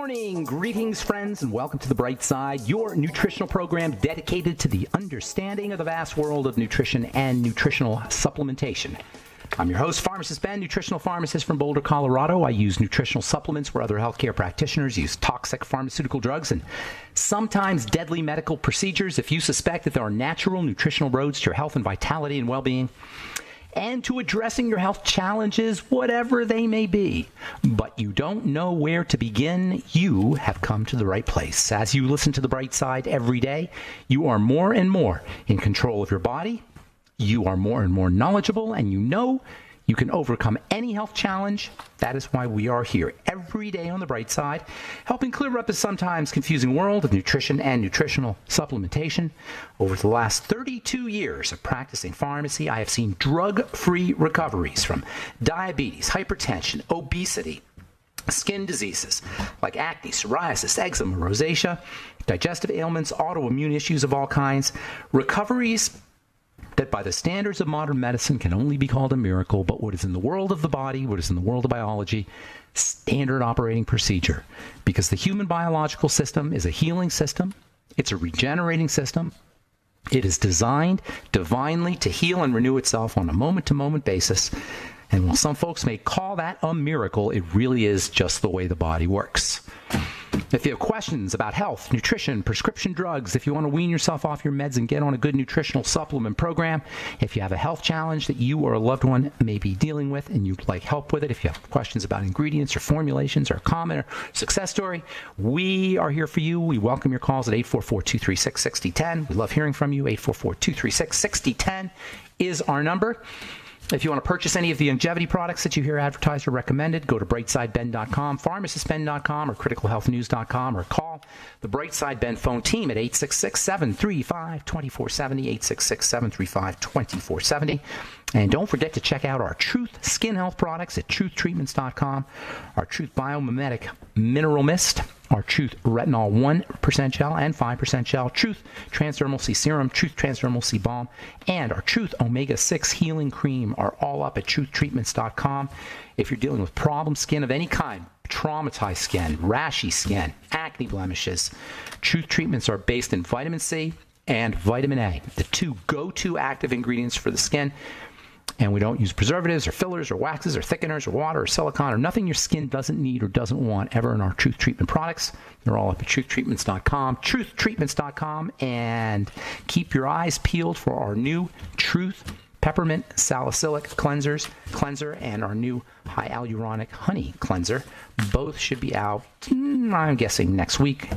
morning. Greetings, friends, and welcome to The Bright Side, your nutritional program dedicated to the understanding of the vast world of nutrition and nutritional supplementation. I'm your host, Pharmacist Ben, nutritional pharmacist from Boulder, Colorado. I use nutritional supplements where other healthcare practitioners use toxic pharmaceutical drugs and sometimes deadly medical procedures. If you suspect that there are natural nutritional roads to your health and vitality and well being, and to addressing your health challenges, whatever they may be, but you don't know where to begin, you have come to the right place. As you listen to the bright side every day, you are more and more in control of your body, you are more and more knowledgeable, and you know you can overcome any health challenge. That is why we are here every day on the bright side, helping clear up a sometimes confusing world of nutrition and nutritional supplementation. Over the last 32 years of practicing pharmacy, I have seen drug free recoveries from diabetes, hypertension, obesity, skin diseases like acne, psoriasis, eczema, rosacea, digestive ailments, autoimmune issues of all kinds, recoveries that by the standards of modern medicine can only be called a miracle, but what is in the world of the body, what is in the world of biology, standard operating procedure. Because the human biological system is a healing system, it's a regenerating system. It is designed divinely to heal and renew itself on a moment to moment basis. And while some folks may call that a miracle, it really is just the way the body works. If you have questions about health, nutrition, prescription drugs, if you want to wean yourself off your meds and get on a good nutritional supplement program, if you have a health challenge that you or a loved one may be dealing with and you'd like help with it, if you have questions about ingredients or formulations or a comment or success story, we are here for you. We welcome your calls at 844 236 6010. We love hearing from you. 844 236 6010 is our number. If you want to purchase any of the longevity products that you hear advertised or recommended, go to brightsideben.com, pharmacistben.com, or criticalhealthnews.com, or call the Brightside Ben phone team at 866 735 2470, 866 735 2470. And don't forget to check out our Truth Skin Health products at truthtreatments.com, our Truth Biomimetic Mineral Mist, our Truth Retinol 1% gel and 5% gel, Truth Transdermal C Serum, Truth Transdermal C Balm, and our Truth Omega 6 Healing Cream are all up at truthtreatments.com. If you're dealing with problem skin of any kind, traumatized skin, rashy skin, acne blemishes, Truth treatments are based in vitamin C and vitamin A, the two go to active ingredients for the skin. And we don't use preservatives or fillers or waxes or thickeners or water or silicone or nothing your skin doesn't need or doesn't want ever in our Truth Treatment products. They're all up at truthtreatments.com, truthtreatments.com, and keep your eyes peeled for our new Truth Peppermint Salicylic Cleansers cleanser and our new high hyaluronic honey cleanser. Both should be out, mm, I'm guessing, next week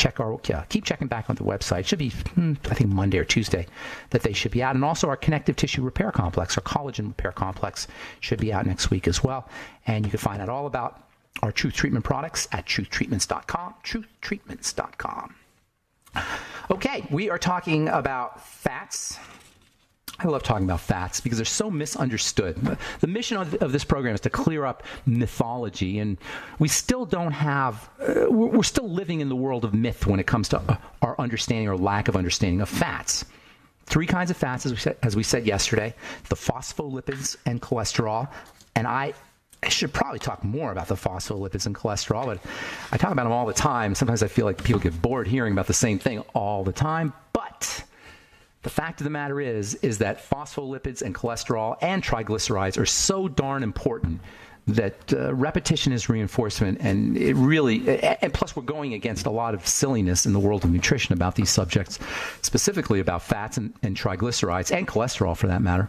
check our uh, keep checking back on the website. It should be hmm, I think Monday or Tuesday that they should be out, and also our connective tissue repair complex, our collagen repair complex, should be out next week as well. And you can find out all about our Truth Treatment products at truthtreatments.com. Truthtreatments.com. Okay, we are talking about fats I love talking about fats because they're so misunderstood. The mission of, of, this program is to clear up mythology, and we still don't have, uh, we're, we're, still living in the world of myth when it comes to uh, our understanding or lack of understanding of fats. Three kinds of fats, as we said, as we said yesterday the phospholipids and cholesterol. And I, I should probably talk more about the phospholipids and cholesterol, but I talk about them all the time. Sometimes I feel like people get bored hearing about the same thing all the time. The fact of the matter is, is that phospholipids and cholesterol and triglycerides are so darn important that uh, repetition is reinforcement and it really and plus we're going against a lot of silliness in the world of nutrition about these subjects specifically about fats and, and triglycerides and cholesterol for that matter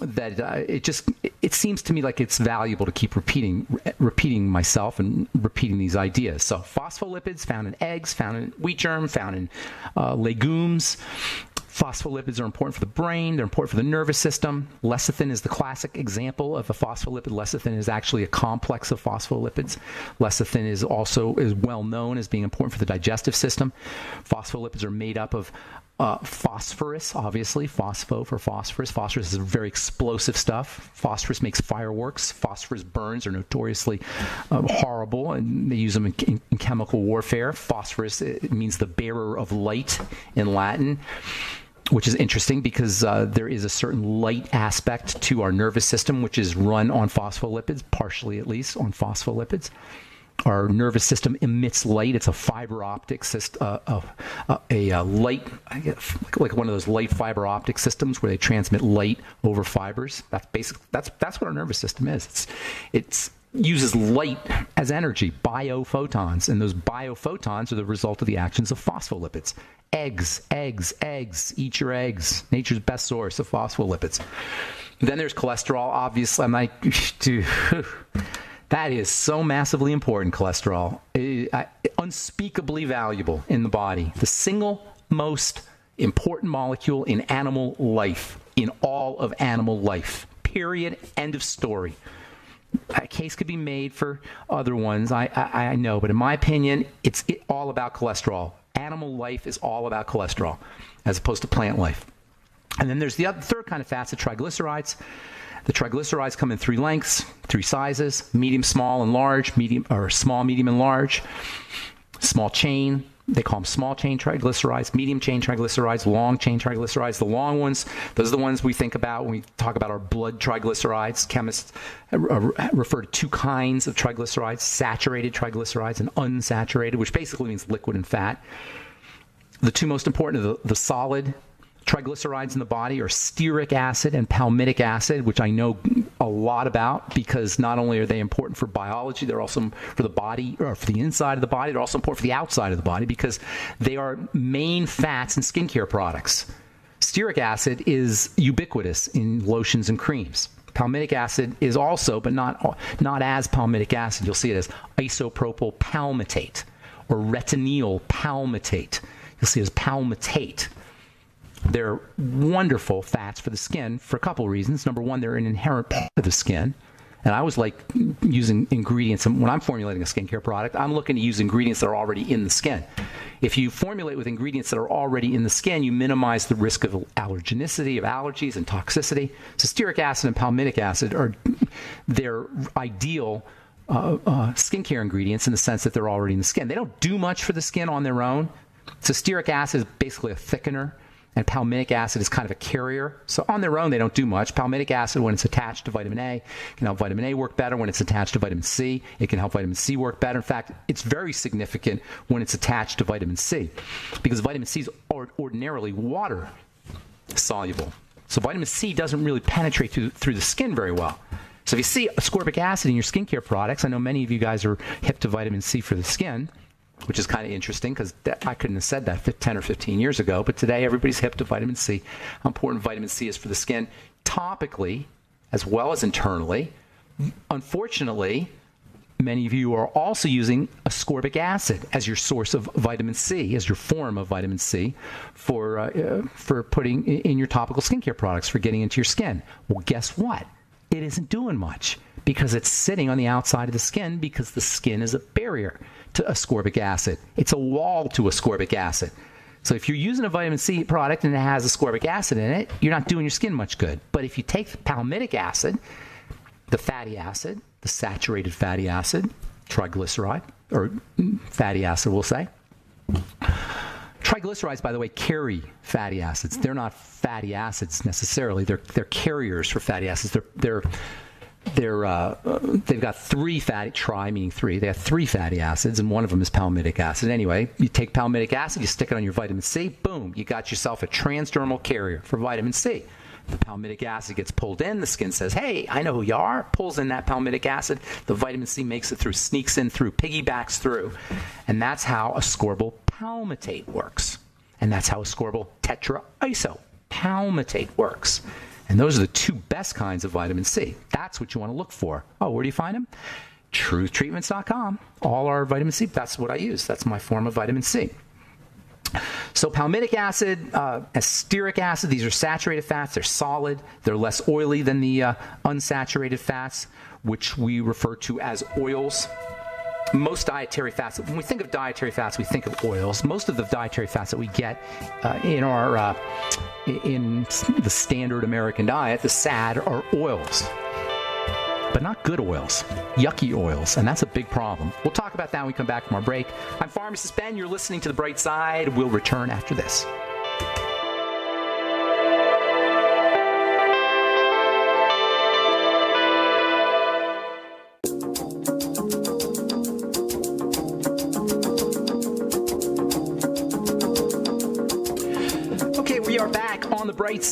that uh, it just it seems to me like it's valuable to keep repeating repeating myself and repeating these ideas. So phospholipids found in eggs found in wheat germ found in uh, legumes Phospholipids are important for the brain, they're important for the nervous system. Lecithin is the classic example of a phospholipid. Lecithin is actually a complex of phospholipids. Lecithin is also is well known as being important for the digestive system. Phospholipids are made up of uh, phosphorus, obviously, phospho for phosphorus. Phosphorus is very explosive stuff. Phosphorus makes fireworks. Phosphorus burns are notoriously uh, horrible, and they use them in, in, in chemical warfare. Phosphorus means the bearer of light in Latin which is interesting because uh, there is a certain light aspect to our nervous system, which is run on phospholipids, partially at least on phospholipids. our nervous system emits light. It's a fiber optic system, uh, uh, uh, a, a, light, like one of those light fiber optic systems where they transmit light over fibers. That's basically That's that's what our nervous system is. It's it's uses light as energy, biophotons, and those biophotons are the result of the actions of phospholipids. Eggs, eggs, eggs. Eat your eggs. Nature's best source of phospholipids. Then there's cholesterol. Obviously, I'm like, dude, that is so massively important. Cholesterol, unspeakably valuable in the body. The single most important molecule in animal life, in all of animal life. Period. End of story a case could be made for other ones. I, I, I know, but in my opinion, it's it, all about cholesterol. Animal life is all about cholesterol, as opposed to plant life. And then there's the other, third kind of fats, the triglycerides. The triglycerides come in three lengths, three sizes: medium, small, and large. Medium or small, medium, and large. Small chain, they call them small chain triglycerides, medium chain triglycerides, long chain triglycerides. The long ones, those are the ones we think about when we talk about our blood triglycerides. Chemists uh, uh, refer to two kinds of triglycerides saturated triglycerides and unsaturated, which basically means liquid and fat. The two most important are the, the solid triglycerides in the body are stearic acid and palmitic acid, which I know a lot about because not only are they important for biology, they're also for the body or for the inside of the body, they're also important for the outside of the body because they are main fats in skincare products. Stearic acid is ubiquitous in lotions and creams. Palmitic acid is also, but not, not as palmitic acid. You'll see it as isopropyl palmitate or retinyl palmitate. You'll see it as palmitate. They're wonderful fats for the skin for a couple reasons. Number one, they're an inherent part of the skin. And I was like using ingredients. When I'm formulating a skincare product, I'm looking to use ingredients that are already in the skin. If you formulate with ingredients that are already in the skin, you minimize the risk of allergenicity, of allergies, and toxicity. So, stearic acid and palmitic acid are they're ideal uh, uh, skincare ingredients in the sense that they're already in the skin. They don't do much for the skin on their own. So, stearic acid is basically a thickener and palmitic acid is kind of a carrier. So on their own, they don't do much. Palmitic acid, when it's attached to vitamin A, can help vitamin A work better. When it's attached to vitamin C, it can help vitamin C work better. In fact, it's very significant when it's attached to vitamin C because vitamin C is ordinarily water soluble. So vitamin C doesn't really penetrate through, through the skin very well. So if you see ascorbic acid in your skincare products, I know many of you guys are hip to vitamin C for the skin which is kind of interesting because I couldn't have said that 10 or 15 years ago. But today, everybody's hip to vitamin C. How important vitamin C is for the skin, topically as well as internally. Unfortunately, many of you are also using ascorbic acid as your source of vitamin C, as your form of vitamin C for, uh, for putting in your topical skincare products, for getting into your skin. Well, guess what? It isn't doing much because it's sitting on the outside of the skin because the skin is a barrier to ascorbic acid. It's a wall to ascorbic acid. So if you're using a vitamin C product and it has ascorbic acid in it, you're not doing your skin much good. But if you take palmitic acid, the fatty acid, the saturated fatty acid, triglyceride, or fatty acid, we'll say. Triglycerides, by the way, carry fatty acids. They're not fatty acids necessarily. They're, they're carriers for fatty acids. They're, they're they're uh, they've got three fatty tri meaning three. They have three fatty acids, and one of them is palmitic acid. Anyway, you take palmitic acid, you stick it on your vitamin C, boom, you got yourself a transdermal carrier for vitamin C. The palmitic acid gets pulled in. The skin says, "Hey, I know who you are." Pulls in that palmitic acid. The vitamin C makes it through, sneaks in through, piggybacks through, and that's how ascorbyl palmitate works. And that's how ascorbyl tetraisopalmitate works. And those are the two best kinds of vitamin C. That's what you want to look for. Oh, where do you find them? TruthTreatments.com. All our vitamin C, that's what I use. That's my form of vitamin C. So, palmitic acid, uh, stearic acid, these are saturated fats. They're solid. They're less oily than the uh, unsaturated fats, which we refer to as oils most dietary fats, when we think of dietary fats, we think of oils. Most of the dietary fats that we get uh, in our uh, in the standard American diet, the SAD, are oils, but not good oils, yucky oils, and that's a big problem. We'll talk about that when we come back from our break. I'm Pharmacist Ben. You're listening to The Bright Side. We'll return after this.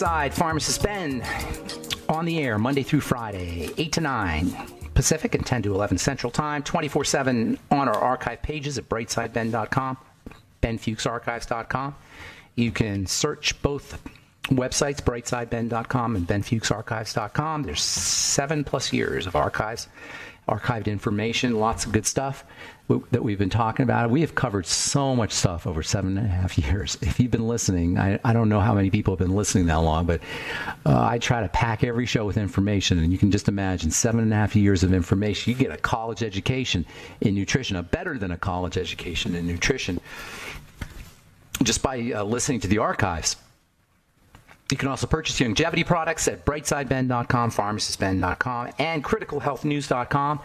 Bright Pharmacist Ben on the air Monday through Friday, 8 to 9 Pacific and 10 to 11 Central Time, 24 7 on our archive pages at brightsideben.com, benfuchsarchives.com. You can search both websites, brightsideben.com and benfuchsarchives.com. There's seven plus years of archives, archived information, lots of good stuff that we've been talking about. We have covered so much stuff over seven and a half years. If you've been listening, I, I don't know how many people have been listening that long, but uh, I try to pack every show with information, and you can just imagine seven and a half years of information. You get a college education in nutrition, a better than a college education in nutrition, just by uh, listening to the archives. You can also purchase longevity products at brightsideben.com, pharmacistben.com, and criticalhealthnews.com.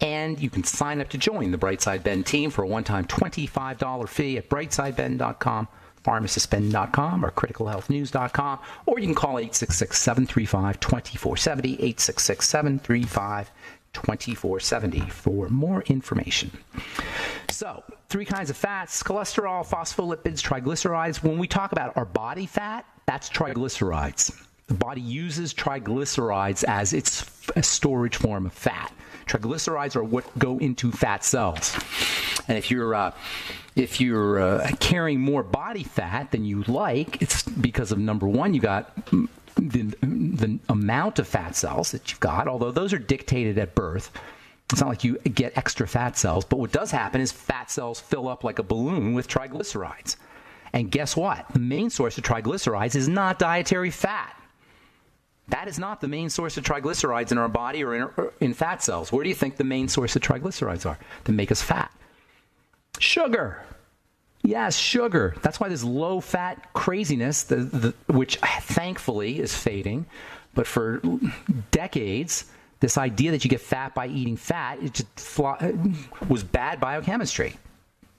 And you can sign up to join the Brightside Ben team for a one-time $25 fee at brightsideben.com, pharmacistben.com, or criticalhealthnews.com. Or you can call 866-735-2470, 866-735-2470 for more information. So, three kinds of fats cholesterol, phospholipids, triglycerides. When we talk about our body fat, that's triglycerides. The body uses triglycerides as its storage form of fat. Triglycerides are what go into fat cells. And if you're uh, if you're uh, carrying more body fat than you like, it's because of number one, you got the, the amount of fat cells that you've got, although those are dictated at birth. It's not like you get extra fat cells, but what does happen is fat cells fill up like a balloon with triglycerides. And guess what? The main source of triglycerides is not dietary fat. That is not the main source of triglycerides in our body or in, or in, fat cells. Where do you think the main source of triglycerides are that make us fat? Sugar. Yes, sugar. That's why this low fat craziness, the, the, which thankfully is fading, but for decades, this idea that you get fat by eating fat it just was bad biochemistry.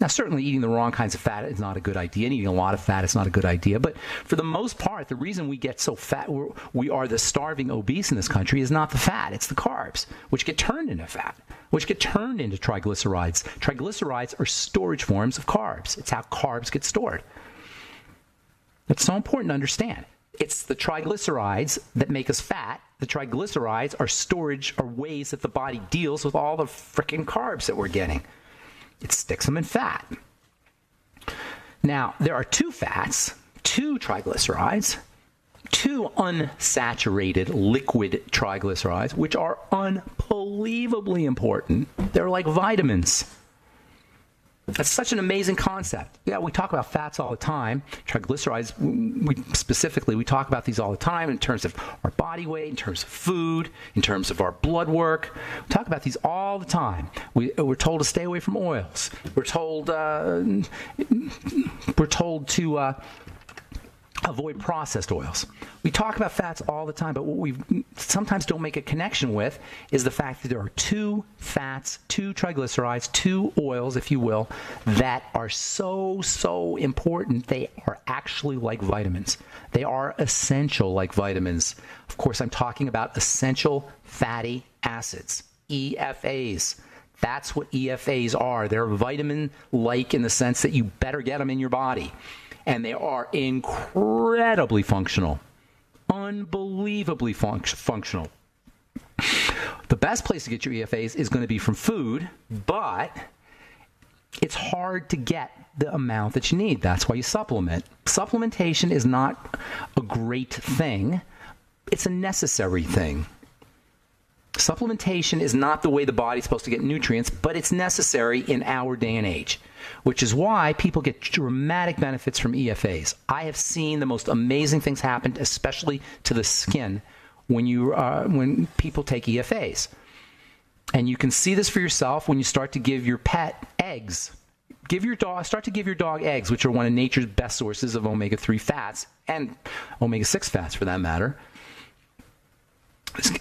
Now, certainly eating the wrong kinds of fat is not a good idea, and eating a lot of fat is not a good idea. But for the most part, the reason we get so fat, we are the starving obese in this country, is not the fat, it's the carbs, which get turned into fat, which get turned into triglycerides. Triglycerides are storage forms of carbs, it's how carbs get stored. That's so important to understand. It's the triglycerides that make us fat. The triglycerides are storage, are ways that the body deals with all the freaking carbs that we're getting it sticks them in fat. Now, there are two fats, two triglycerides, two unsaturated liquid triglycerides, which are unbelievably important. They're like vitamins. That's such an amazing concept. Yeah, we talk about fats all the time. Triglycerides, we specifically, we talk about these all the time in terms of our body weight, in terms of food, in terms of our blood work. We talk about these all the time. We, we're told to stay away from oils. We're told uh, we're told to uh, avoid processed oils. We talk about fats all the time, but what we sometimes don't make a connection with is the fact that there are two fats, two triglycerides, two oils, if you will, that are so, so important. They are actually like vitamins. They are essential like vitamins. Of course, I'm talking about essential fatty acids, EFAs. That's what EFAs are. They're vitamin like in the sense that you better get them in your body and they are incredibly functional. Unbelievably functional. The best place to get your EFAs is going to be from food, but it's hard to get the amount that you need. That's why you supplement. Supplementation is not a great thing, it's a necessary thing. Supplementation is not the way the body's supposed to get nutrients, but it's necessary in our day and age which is why people get dramatic benefits from EFAs. I have seen the most amazing things happen, especially to the skin, when you uh, when people take EFAs. And you can see this for yourself when you start to give your pet eggs. Give your dog start to give your dog eggs, which are one of nature's best sources of omega-3 fats and omega-6 fats for that matter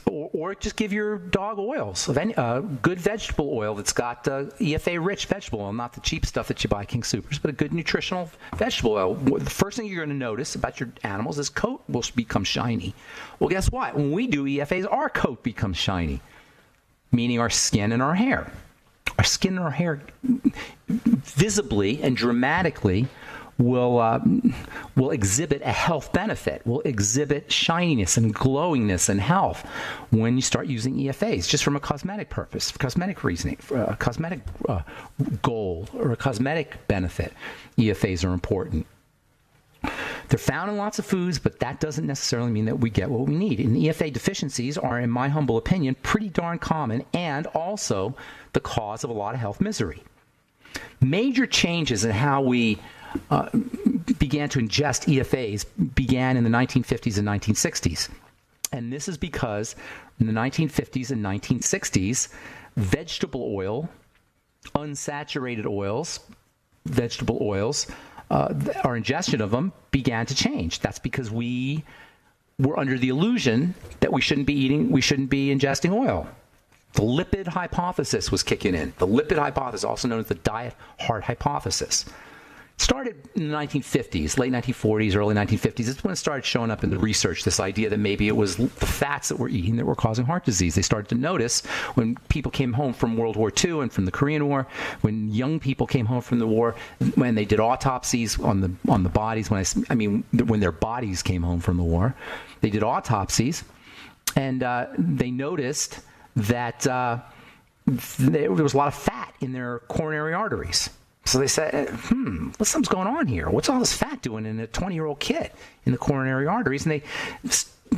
or, or, just give your dog oils of any uh, good vegetable oil that's got uh, EFA rich vegetable oil, not the cheap stuff that you buy King Soopers, but a good nutritional vegetable oil. The first thing you're going to notice about your animals is coat will become shiny. Well, guess what? When we do EFAs, our coat becomes shiny, meaning our skin and our hair. Our skin and our hair visibly and dramatically will uh, will exhibit a health benefit, will exhibit shininess and glowingness and health when you start using EFAs, just from a cosmetic purpose, cosmetic reasoning, a cosmetic uh, goal or a cosmetic benefit. EFAs are important. They're found in lots of foods, but that doesn't necessarily mean that we get what we need. And EFA deficiencies are, in my humble opinion, pretty darn common and also the cause of a lot of health misery. Major changes in how we uh, began to ingest EFAs began in the 1950s and 1960s. And this is because in the 1950s and 1960s, vegetable oil, unsaturated oils, vegetable oils, uh, our ingestion of them began to change. That's because we were under the illusion that we shouldn't be eating, we shouldn't be ingesting oil. The lipid hypothesis was kicking in. The lipid hypothesis, also known as the diet heart hypothesis started in the 1950s, late 1940s, early 1950s. It's when it started showing up in the research, this idea that maybe it was the fats that we're eating that were causing heart disease. They started to notice when people came home from World War II and from the Korean War, when young people came home from the war, when they did autopsies on the on the bodies, when I, I mean, when their bodies came home from the war, they did autopsies, and uh, they noticed that uh, there was a lot of fat in their coronary arteries so they said, hmm, what's going on here? What's all this fat doing in a 20 year old kid in the coronary arteries? And they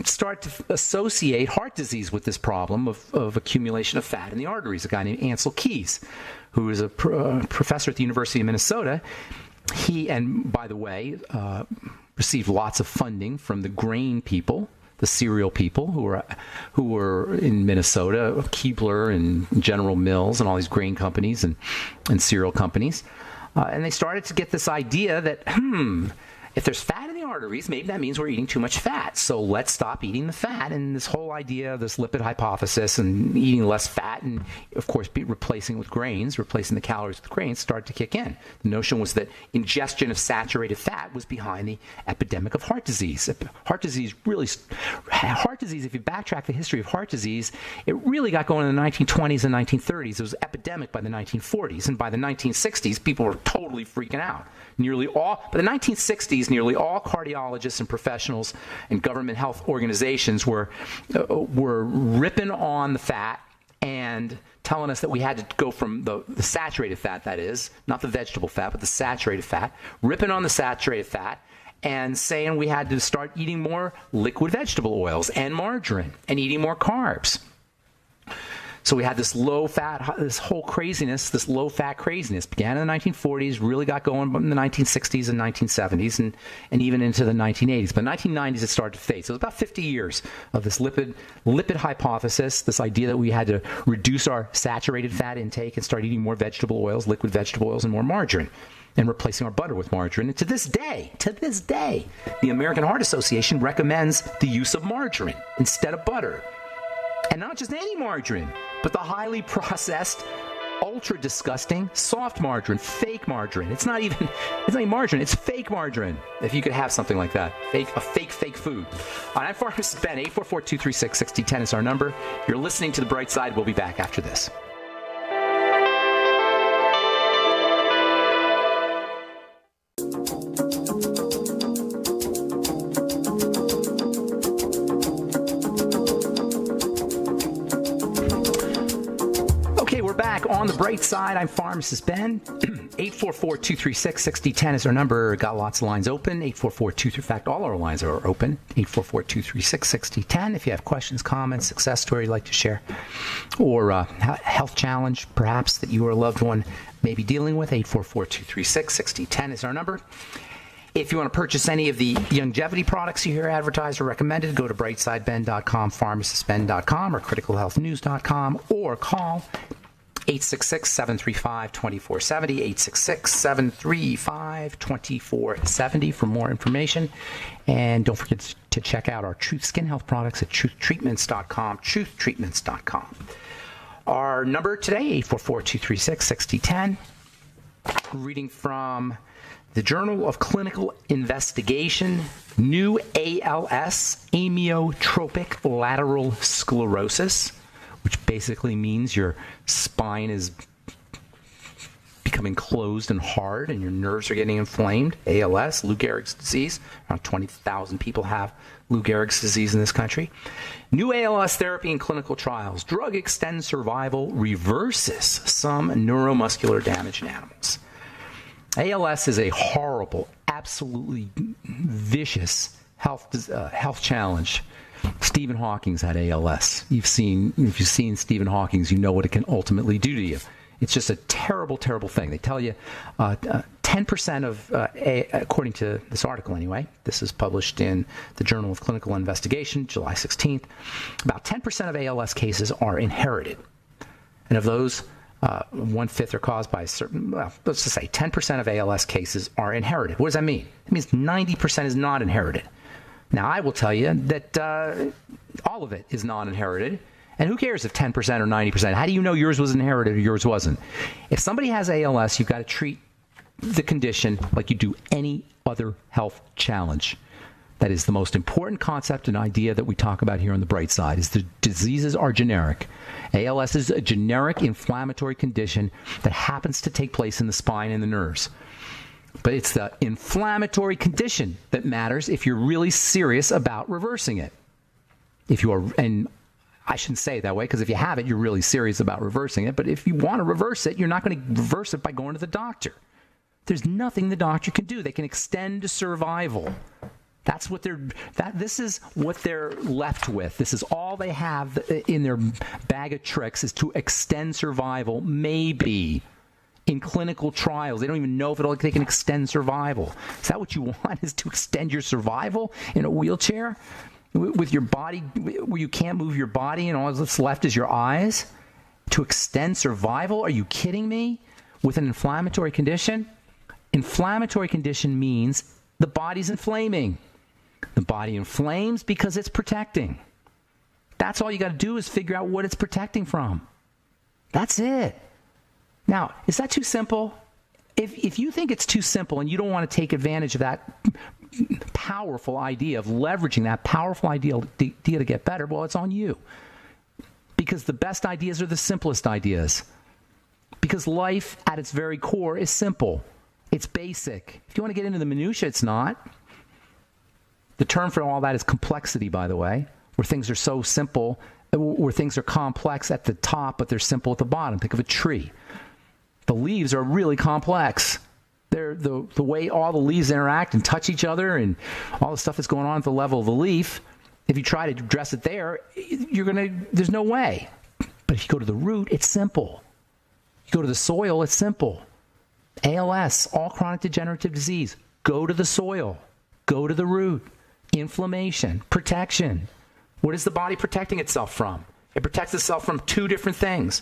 start to associate heart disease with this problem of, of accumulation of fat in the arteries. A guy named Ancel Keys, who is a uh, professor at the University of Minnesota, he, and by the way, uh, received lots of funding from the grain people the cereal people who were who were in Minnesota, Keebler and General Mills and all these grain companies and and cereal companies, uh, and they started to get this idea that hmm if there's fat arteries, maybe that means we're eating too much fat. So let's stop eating the fat. And this whole idea, of this lipid hypothesis, and eating less fat, and of course, be replacing with grains, replacing the calories with grains, started to kick in. The notion was that ingestion of saturated fat was behind the epidemic of heart disease. Heart disease really, heart disease. If you backtrack the history of heart disease, it really got going in the 1920s and 1930s. It was epidemic by the 1940s, and by the 1960s, people were totally freaking out. Nearly all, by the 1960s, nearly all cardiologists and professionals and government health organizations were, uh, were ripping on the fat and telling us that we had to go from the, the, saturated fat, that is, not the vegetable fat, but the saturated fat, ripping on the saturated fat, and saying we had to start eating more liquid vegetable oils and margarine and eating more carbs. So we had this low fat, this whole craziness, this low fat craziness began in the 1940s, really got going in the 1960s and 1970s, and, and even into the 1980s. But 1990s, it started to fade. So it was about 50 years of this lipid, lipid hypothesis, this idea that we had to reduce our saturated fat intake and start eating more vegetable oils, liquid vegetable oils, and more margarine and replacing our butter with margarine. And to this day, to this day, the American Heart Association recommends the use of margarine instead of butter and not just any margarine, but the highly processed, ultra disgusting soft margarine, fake margarine. It's not even it's not even margarine, it's fake margarine. If you could have something like that. Fake a fake, fake food. Right, I'm Pharmacist Ben, 844-236-6010 is our number. You're listening to the bright side. We'll be back after this. The bright side, I'm Pharmacist Ben. 844-236-6010 is our number. Got lots of lines open. 844-2, in fact, all our lines are open. 844-236-6010. If you have questions, comments, success story you'd like to share, or uh, a health challenge perhaps that you or a loved one may be dealing with, 844-236-6010 is our number. If you want to purchase any of the longevity products you hear advertised or recommended, go to brightsideben.com, pharmacistben.com, or criticalhealthnews.com, or call 866 735 2470, 866 735 2470 for more information. And don't forget to check out our Truth Skin Health products at truthtreatments.com, truthtreatments.com. Our number today, 844 236 6010. Reading from the Journal of Clinical Investigation, new ALS, amyotrophic lateral sclerosis which basically means your spine is becoming closed and hard, and your nerves are getting inflamed. ALS, Lou Gehrig's disease. Around 20,000 people have Lou Gehrig's disease in this country. New ALS therapy in clinical trials. Drug extends survival, reverses some neuromuscular damage in animals. ALS is a horrible, absolutely vicious health uh, health challenge. Stephen Hawking's had ALS. You've seen if you've seen Stephen Hawking's, you know what it can ultimately do to you. It's just a terrible, terrible thing. They tell you uh, uh, 10% of, uh, a, according to this article anyway, this is published in the Journal of Clinical Investigation, July 16th, about 10% of ALS cases are inherited. And of those, uh, one fifth are caused by a certain, well, let's just say 10% of ALS cases are inherited. What does that mean? It means 90% is not inherited. Now, I will tell you that uh, all of it is non inherited. And who cares if 10% or 90%? How do you know yours was inherited or yours wasn't? If somebody has ALS, you've got to treat the condition like you do any other health challenge. That is the most important concept and idea that we talk about here on the bright side is the diseases are generic. ALS is a generic inflammatory condition that happens to take place in the spine and the nerves. But it's the inflammatory condition that matters if you're really serious about reversing it. If you are and I shouldn't say it that way because if you have it, you're really serious about reversing it. But if you want to reverse it, you're not going to reverse it by going to the doctor. There's nothing the doctor can do. They can extend survival. That's what they're that this is what they're left with. This is all they have in their bag of tricks is to extend survival maybe in clinical trials. They don't even know if it'll, they can extend survival. Is that what you want is to extend your survival in a wheelchair? with your body where you can't move your body and all that's left is your eyes to extend survival? Are you kidding me? With an inflammatory condition? Inflammatory condition means the body's inflaming. The body inflames because it's protecting. That's all you got to do is figure out what it's protecting from. That's it. Now, is that too simple? If, if you think it's too simple and you don't want to take advantage of that powerful idea of leveraging that powerful idea, idea to get better, well, it's on you. Because the best ideas are the simplest ideas. Because life at its very core is simple. It's basic. If you want to get into the minutia, it's not. The term for all that is complexity, by the way, where things are so simple, where things are complex at the top, but they're simple at the bottom. Think of a tree. The leaves are really complex they're, the, the way all the leaves interact and touch each other and all the stuff that's going on at the level of the leaf, if you try to address it there, you're going to, there's no way. But if you go to the root, it's simple. You go to the soil, it's simple. ALS, all chronic degenerative disease, go to the soil, go to the root. Inflammation, protection. What is the body protecting itself from? It protects itself from two different things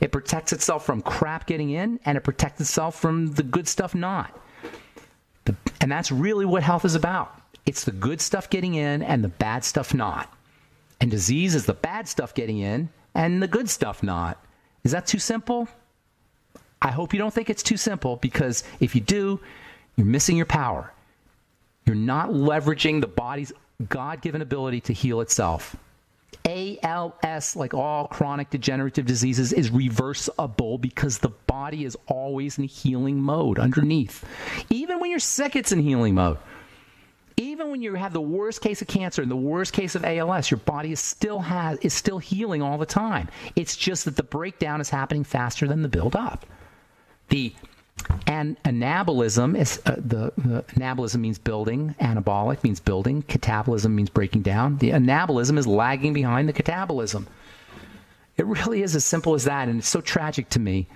it protects itself from crap getting in, and it protects itself from the good stuff not. and that's really what health is about. It's the good stuff getting in and the bad stuff not. And disease is the bad stuff getting in and the good stuff not. Is that too simple? I hope you don't think it's too simple because if you do, you're missing your power. You're not leveraging the body's God given ability to heal itself. ALS, like all chronic degenerative diseases, is reversible because the body is always in healing mode underneath. Even when you're sick, it's in healing mode. Even when you have the worst case of cancer and the worst case of ALS, your body is still has is still healing all the time. It's just that the breakdown is happening faster than the build up. The and anabolism is uh, the, the, anabolism means building, anabolic means building, catabolism means breaking down. The anabolism is lagging behind the catabolism. It really is as simple as that, and it's so tragic to me.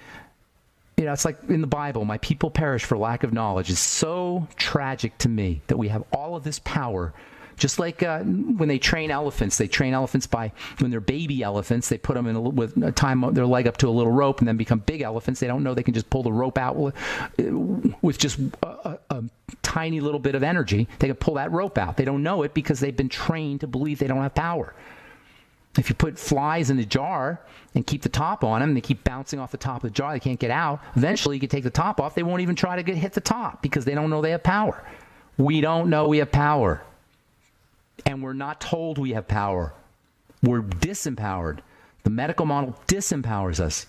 You know, it's like in the Bible, my people perish for lack of knowledge. It's so tragic to me that we have all of this power just like uh, when they train elephants, they train elephants by when they're baby elephants, they put them in a, with a time uh, their leg up to a little rope and then become big elephants. They don't know they can just pull the rope out with, uh, with just a, a, a tiny little bit of energy. They can pull that rope out. They don't know it because they've been trained to believe they don't have power. If you put flies in a jar and keep the top on them, they keep bouncing off the top of the jar. They can't get out. Eventually, you can take the top off. They won't even try to get hit the top because they don't know they have power. We don't know we have power and we're not told we have power. We're disempowered. The medical model disempowers us.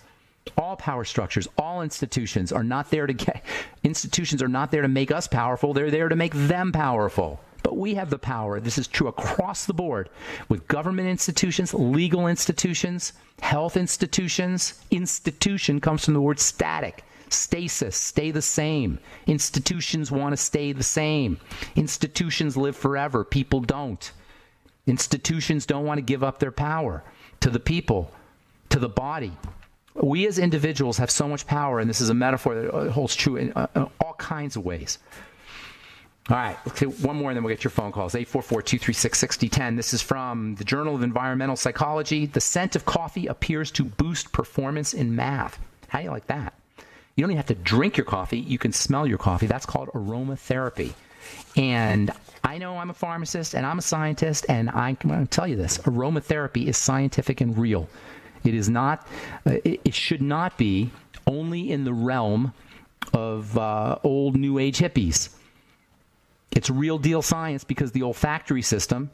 all power structures, all institutions are not there to get institutions are not there to make us powerful. They're there to make them powerful. But we have the power. This is true across the board with government institutions, legal institutions, health institutions. Institution comes from the word static. Stasis, stay the same. Institutions want to stay the same. Institutions live forever. People don't. Institutions don't want to give up their power to the people, to the body. We as individuals have so much power, and this is a metaphor that holds true in, uh, all kinds of ways. All right, okay, one more and then we'll get your phone calls. 844-236-6010. This is from the Journal of Environmental Psychology. The scent of coffee appears to boost performance in math. How do you like that? You don't even have to drink your coffee. You can smell your coffee. That's called aromatherapy. And I know I'm a pharmacist and I'm a scientist, and I'm going to tell you this aromatherapy is scientific and real. It is not, uh, it, it, should not be only in the realm of uh, old New Age hippies. It's real deal science because the olfactory system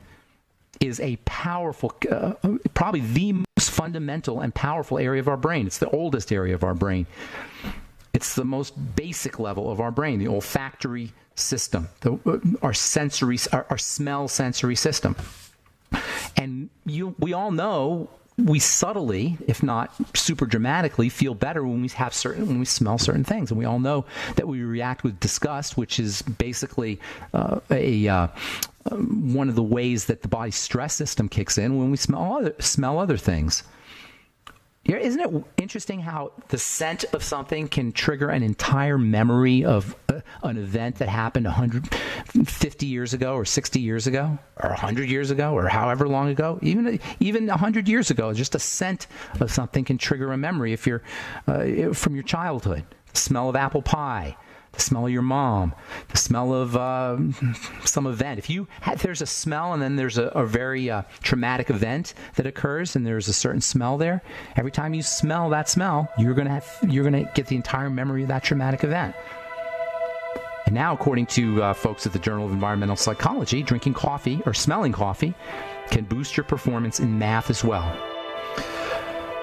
is a powerful, uh, probably the most fundamental and powerful area of our brain. It's the oldest area of our brain. It's the most basic level of our brain, the olfactory system, the, uh, our sensory, our, our smell sensory system. And you, we all know we subtly, if not super dramatically, feel better when we have certain when we smell certain things, and we all know that we react with disgust, which is basically uh, a uh, one of the ways that the body's stress system kicks in when we smell other, smell other things. Isn't it interesting how the scent of something can trigger an entire memory of uh, an event that happened 150 years ago, or 60 years ago, or 100 years ago, or however long ago? Even even 100 years ago, just a scent of something can trigger a memory if you're uh, from your childhood. The smell of apple pie, the smell of your mom, the smell of uh, some event. If you have, there's a smell and then there's a, a very uh, traumatic event that occurs and there's a certain smell there, every time you smell that smell, you're gonna have you're gonna get the entire memory of that traumatic event. And now, according to uh, folks at the Journal of Environmental Psychology, drinking coffee or smelling coffee can boost your performance in math as well.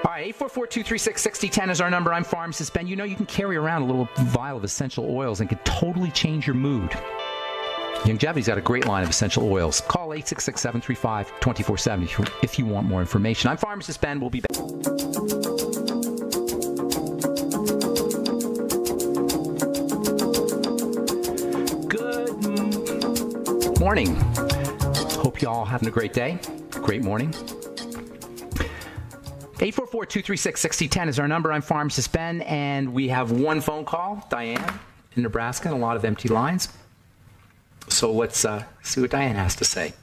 All right, 844-236-6010 is our number. I'm Pharmacist Ben. You know you can carry around a little vial of essential oils and can totally change your mood. Youngevity's got a great line of essential oils. Call 866-735-2470 if you want more information. I'm Pharmacist Ben. We'll be back. Good morning. Hope you all having a great day. Great morning. 844-236-6010 is our number. I'm Pharmacist Ben, and we have one phone call, Diane in Nebraska, and a lot of empty lines. So let's uh, see what Diane has to say.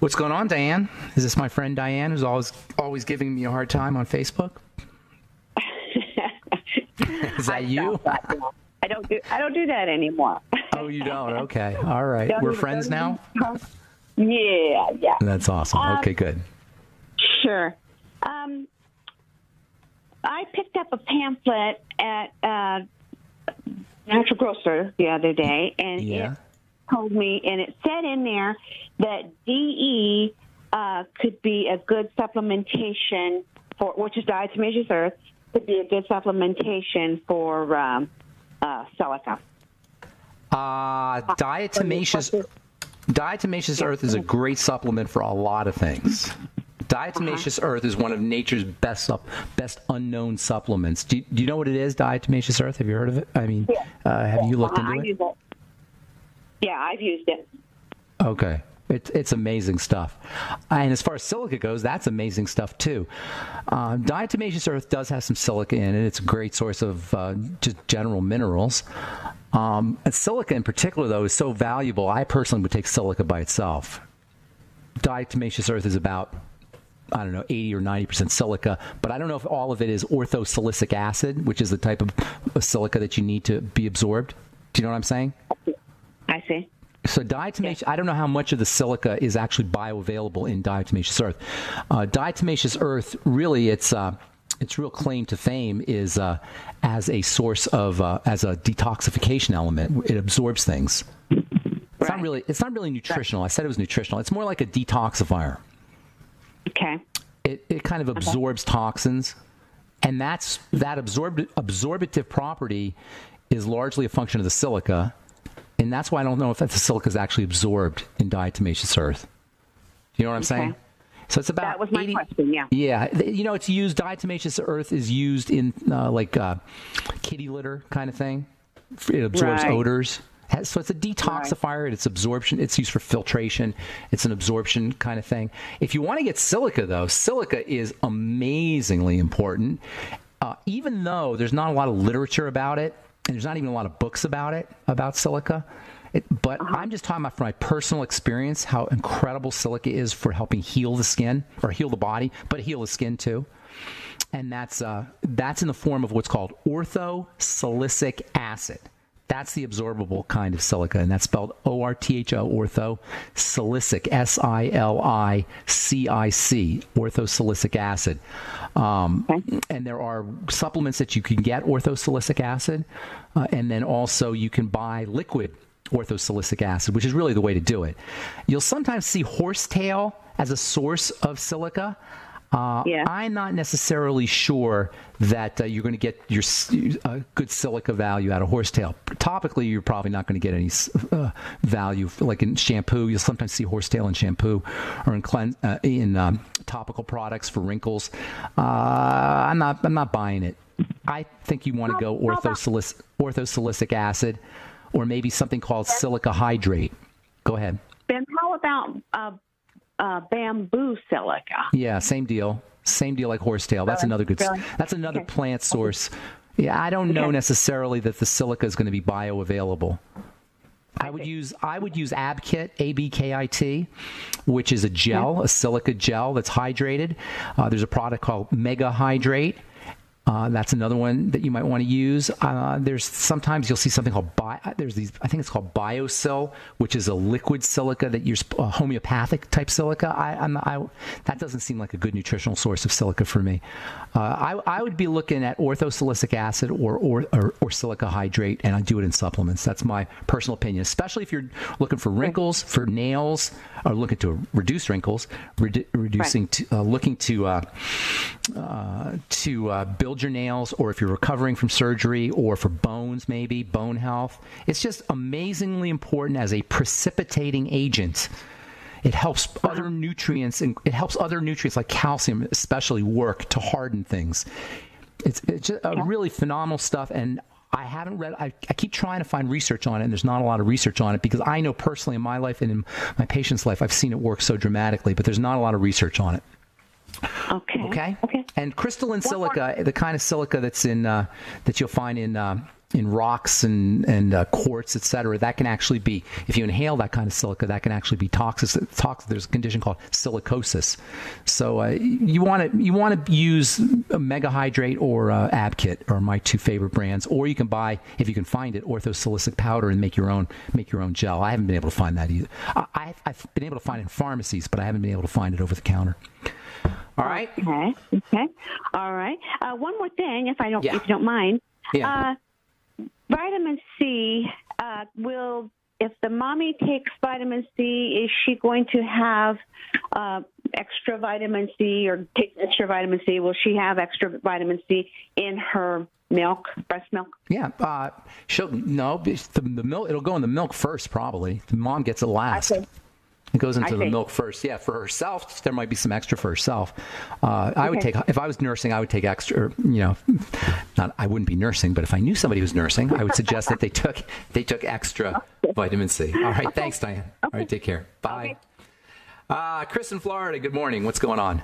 What's going on, Diane? Is this my friend Diane, who's always always giving me a hard time on Facebook? is that you? I don't do I don't do that anymore. oh, you don't? Okay, all right. Don't We're friends now. Yeah, yeah. That's awesome. Um, okay, good. Sure. Um, I picked up a pamphlet at uh, Natural Grocer the other day, and yeah. it told me, and it said in there that DE uh, could be a good supplementation for, which is diatomaceous earth, could be a good supplementation for um, uh, silica. Uh, diatomaceous, diatomaceous earth is a great supplement for a lot of things. Diatomaceous uh-huh. earth is one of nature's best best unknown supplements. Do you, do you, know what it is, diatomaceous earth? Have you heard of it? I mean, yeah. uh, have yeah. you looked uh-huh. into it? it? Yeah, I've used it. Okay. It's, it's amazing stuff. And as far as silica goes, that's amazing stuff too. Uh, diatomaceous earth does have some silica in it. It's a great source of uh, just general minerals. Um, and silica in particular, though, is so valuable. I personally would take silica by itself. Diatomaceous earth is about I don't know, 80 or 90% silica, but I don't know if all of it is orthosilicic acid, which is the type of silica that you need to be absorbed. Do you know what I'm saying? I see. So diatomaceous, I don't know how much of the silica is actually bioavailable in diatomaceous earth. Uh, diatomaceous earth, really, its uh, its real claim to fame is uh, as a source of uh, as a detoxification element. It absorbs things. It's right. not really it's not really nutritional. Right. I said it was nutritional. It's more like a detoxifier. Okay. It, it kind of absorbs okay. toxins and that's that absorb, absorbative property is largely a function of the silica, and that's why I don't know if that the silica is actually absorbed in diatomaceous earth. You know what I'm okay. saying? So it's about that was my 80, question. Yeah. Yeah, you know, it's used. Diatomaceous earth is used in uh, like uh, kitty litter kind of thing. It absorbs right. odors. So it's a detoxifier. Right. It's absorption. It's used for filtration. It's an absorption kind of thing. If you want to get silica, though, silica is amazingly important. Uh, even though there's not a lot of literature about it, and there's not even a lot of books about it about silica. It, but uh-huh. I'm just talking about from my personal experience how incredible silica is for helping heal the skin or heal the body, but heal the skin too. And that's uh, that's in the form of what's called orthosilicic acid. That's the absorbable kind of silica, and that's spelled O R T H O, ortho, silicic, S I L I C I C, orthosilicic acid. Um, okay. And there are supplements that you can get orthosilicic acid, uh, and then also you can buy liquid orthosilicic acid, which is really the way to do it. You'll sometimes see horsetail as a source of silica. Uh, yeah. I'm not necessarily sure that uh, you're going to get your uh, good silica value out of horsetail. Topically, you're probably not going to get any uh, value. Like in shampoo, you'll sometimes see horsetail in shampoo or in clean, uh, in um, topical products for wrinkles. Uh, I'm not. I'm not buying it. I think you want to go orthosilicic, orthosilicic acid, or maybe something called silica hydrate. Go ahead. Ben, how about uh, bamboo silica. Yeah, same deal. Same deal like horsetail. That's another good. Really? That's another okay. plant source. Yeah, I don't okay. know necessarily that the silica is going to be bioavailable. I would use I would use Abkit A B K I T, which is a gel, a silica gel that's hydrated. Uh, there's a product called Mega Hydrate uh, that's another one that you might want to use. Uh, there's sometimes you'll see something called bi- there's these I think it's called BioSil, which is a liquid silica that you're uh, homeopathic type silica. I, I'm, I, that doesn't seem like a good nutritional source of silica for me. Uh, I, I would be looking at orthosilicic acid or, or, or, or silica hydrate, and I do it in supplements. That's my personal opinion, especially if you're looking for wrinkles, for nails, or looking to reduce wrinkles, redu- reducing, right. to, uh, looking to uh, to build your nails or if you're recovering from surgery or for bones, maybe bone health. It's just amazingly important as a precipitating agent. It helps uh-huh. other nutrients and it helps other nutrients like calcium, especially, work to harden things. It's, it's just a really phenomenal stuff. And I haven't read, I, I, keep trying to find research on it, and there's not a lot of research on it because I know personally in my life and in my patient's life, I've seen it work so dramatically, but there's not a lot of research on it. Okay. Okay. Okay. And crystalline silica, the kind of silica that's in uh, that you'll find in uh, in rocks and and uh, quartz, etc. that can actually be if you inhale that kind of silica, that can actually be toxic. toxic there's a condition called silicosis. So uh, you want to you want to use Mega Hydrate or uh, Abkit are my two favorite brands, or you can buy if you can find it orthosilicic powder and make your own make your own gel. I haven't been able to find that either. I, I've been able to find it in pharmacies, but I haven't been able to find it over the counter. All right. Okay. Okay. All right. Uh, one more thing, if I don't, yeah. if you don't mind. Yeah. Uh, vitamin C uh, will. If the mommy takes vitamin C, is she going to have uh, extra vitamin C or take extra vitamin C? Will she have extra vitamin C in her milk, breast milk? Yeah, uh, she'll no. The, the, milk it'll go in the milk first, probably. The mom gets it last. Okay. It goes into I the milk first. Yeah, for herself, there might be some extra for herself. Uh, I would take if I was nursing, I would take extra. You know, not I wouldn't be nursing, but if I knew somebody was nursing, I would suggest that they took they took extra vitamin C. All right, thanks, Diane. All right, take care. Bye. Uh, Chris in Florida. Good morning. What's going on?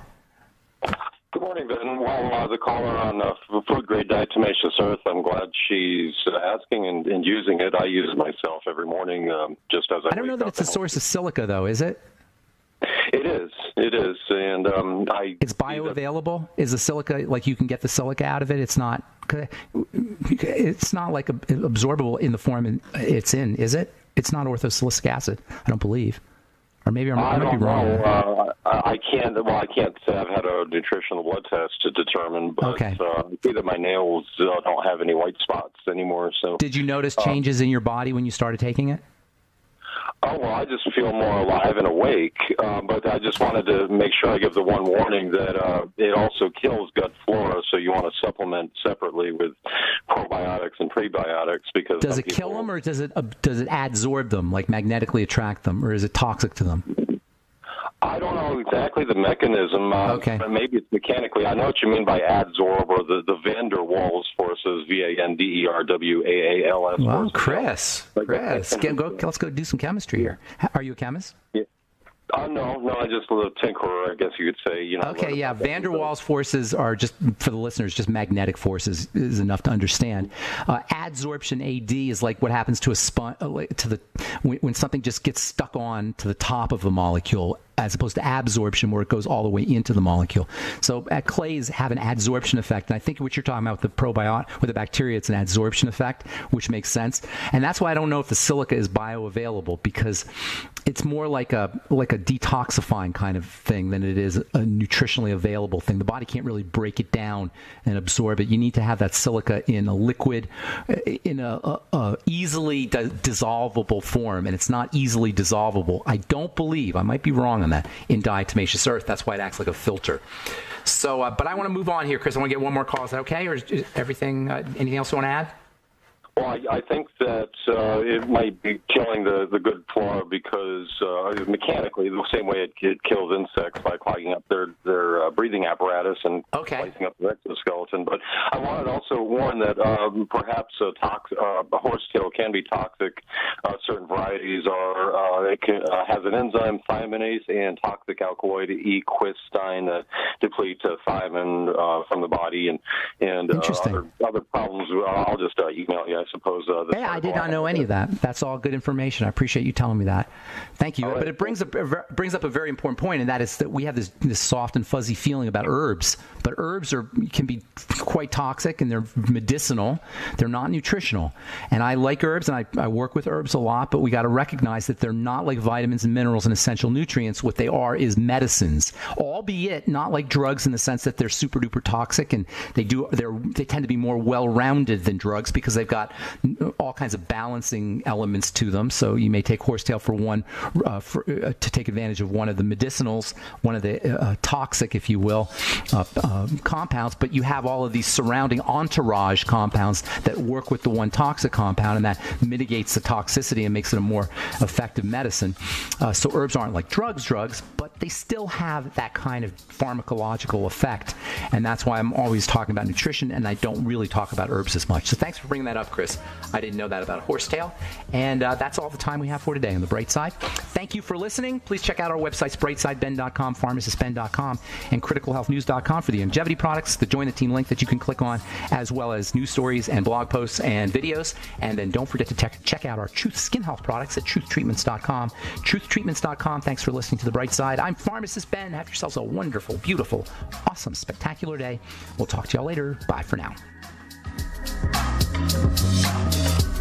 Good morning, Ben. Well, uh, the caller on uh, food grade diatomaceous earth, I'm glad she's asking and, and, using it. I use it myself every morning um, just as I I don't know that it's a source of silica, though, is it? It is. It is. And um, I. It's bioavailable? Is the silica, like you can get the silica out of it? It's not. It's not like absorbable in the form it's in, is it? It's not orthosilicic acid, I don't believe. Or maybe I'm, I, I might be wrong. Uh, I can't. Well, I can't say I've had a nutritional blood test to determine, but okay. uh, see that my nails uh, don't have any white spots anymore. So, did you notice uh, changes in your body when you started taking it? Oh well, I just feel more alive and awake. Um, but I just wanted to make sure I give the one warning that uh, it also kills gut flora, so you want to supplement separately with probiotics and prebiotics because does it kill them or does it uh, does it adsorb them, like magnetically attract them, or is it toxic to them? I don't know exactly the mechanism. Uh, okay. Maybe it's mechanically. I know what you mean by adsorb or the, the van der Waals forces, V A N D E R W A A L S. Well, Chris, Chris, go, let's go do some chemistry here. Are you a chemist? Yeah. Uh, no, no, I just a little tinkerer, I guess you could say. You know. Okay, yeah. Van der Waals forces are just for the listeners, just magnetic forces is enough to understand. Uh, adsorption AD is like what happens to a spun uh, to the when, when something just gets stuck on to the top of a molecule as opposed to absorption where it goes all the way into the molecule. So at clays have an adsorption effect. And I think what you're talking about with the probiotic, with the bacteria, it's an adsorption effect, which makes sense. And that's why I don't know if the silica is bioavailable because it's more like a like a detoxifying kind of thing than it is a nutritionally available thing. The body can't really break it down and absorb it. You need to have that silica in a liquid, uh, in a, a, a easily di- dissolvable form, and it's not easily dissolvable. I don't believe. I might be wrong on that in diatomaceous earth. That's why it acts like a filter. So, uh, but I want to move on here, Chris. I want to get one more call. Is that okay, or is everything? Uh, anything else you want to add? Well, I, I think that uh, it might be killing the, the good flora because uh, mechanically, the same way it, it kills insects by clogging up their their uh, breathing apparatus and okay. splicing up their exoskeleton. But I wanted to also warn that um, perhaps a, tox- uh, a horsetail can be toxic. Uh, certain varieties are uh, it can, uh, has an enzyme thiaminase and toxic alkaloid equisetine that deplete uh, thiamine uh, from the body and and uh, other, other problems. I'll just uh, email you suppose. Uh, hey, I did not know any of that. That's all good information. I appreciate you telling me that. Thank you. Right. But it brings up brings up a very important point, and that is that we have this this soft and fuzzy feeling about herbs, but herbs are can be quite toxic and they're medicinal. They're not nutritional. And I like herbs, and I, I work with herbs a lot, but we got to recognize that they're not like vitamins and minerals and essential nutrients. What they are is medicines, albeit not like drugs in the sense that they're super duper toxic and they do they're they tend to be more well rounded than drugs because they've got all kinds of balancing elements to them. So you may take horsetail for one uh, for, uh, to take advantage of one of the medicinals, one of the uh, toxic, if you will, uh, um, compounds. But you have all of these surrounding entourage compounds that work with the one toxic compound, and that mitigates the toxicity and makes it a more effective medicine. Uh, so herbs aren't like drugs, drugs, but they still have that kind of pharmacological effect, and that's why I'm always talking about nutrition, and I don't really talk about herbs as much. So thanks for bringing that up, Chris. I didn't know that about horsetail. And uh, that's all the time we have for today on the bright side. Thank you for listening. Please check out our websites, brightsideben.com, pharmacistben.com, and criticalhealthnews.com for the longevity products, the join the team link that you can click on, as well as news stories and blog posts and videos. And then don't forget to te- check out our Truth Skin Health products at truthtreatments.com. Truthtreatments.com. Thanks for listening to the bright side. I'm Pharmacist Ben. Have yourselves a wonderful, beautiful, awesome, spectacular day. We'll talk to y'all later. Bye for now. you